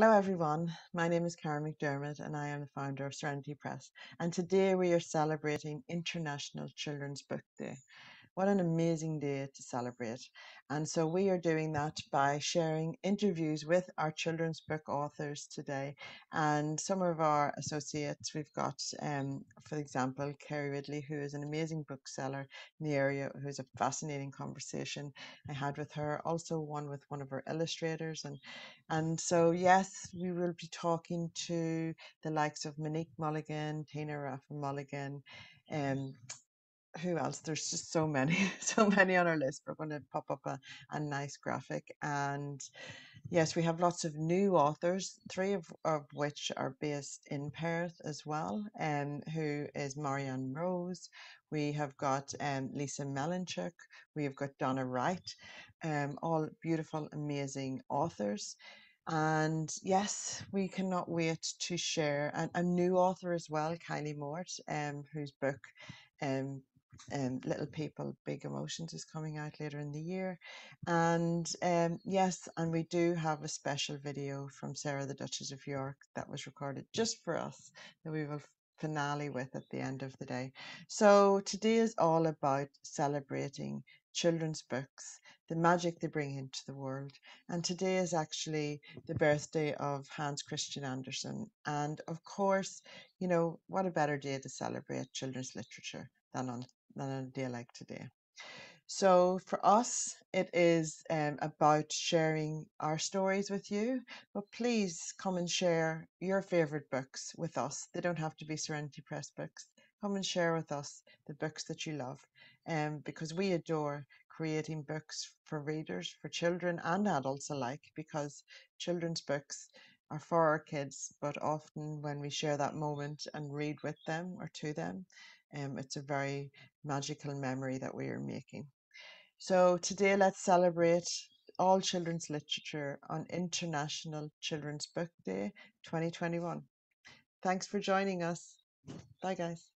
Hello, everyone. My name is Karen McDermott, and I am the founder of Serenity Press. And today we are celebrating International Children's Book Day. What an amazing day to celebrate. And so we are doing that by sharing interviews with our children's book authors today and some of our associates. We've got, um, for example, Kerry Ridley, who is an amazing bookseller in the area, who's a fascinating conversation I had with her. Also, one with one of our illustrators. And, and so, yes, we will be talking to the likes of Monique Mulligan, Tina Rafa Mulligan. Um, who else? There's just so many, so many on our list. We're going to pop up a, a nice graphic. And yes, we have lots of new authors, three of, of which are based in Perth as well, um, who is Marianne Rose. We have got um, Lisa Melanchuk. We have got Donna Wright, um, all beautiful, amazing authors. And yes, we cannot wait to share a, a new author as well, Kylie Mort, um, whose book um, um, Little People, Big Emotions is coming out later in the year. And um, yes, and we do have a special video from Sarah, the Duchess of York, that was recorded just for us that we will finale with at the end of the day. So today is all about celebrating children's books, the magic they bring into the world. And today is actually the birthday of Hans Christian Andersen. And of course, you know, what a better day to celebrate children's literature than on than on a day like today. So for us, it is um, about sharing our stories with you. But please come and share your favorite books with us. They don't have to be Serenity Press books. Come and share with us the books that you love, um, because we adore creating books for readers, for children and adults alike. Because children's books are for our kids, but often when we share that moment and read with them or to them, um, it's a very magical memory that we are making. So today, let's celebrate all children's literature on International Children's Book Day 2021. Thanks for joining us. Bye, guys.